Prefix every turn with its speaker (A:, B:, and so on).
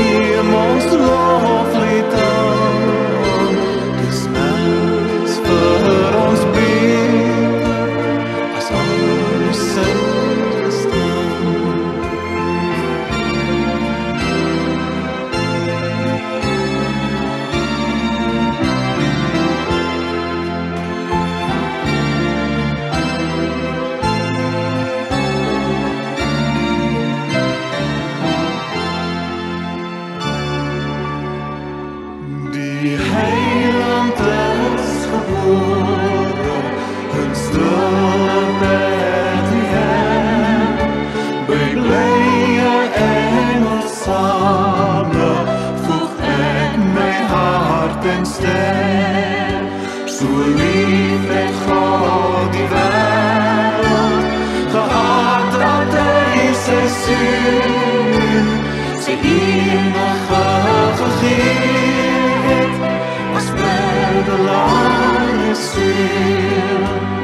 A: you. Sy enige gegee het as middelaar is u.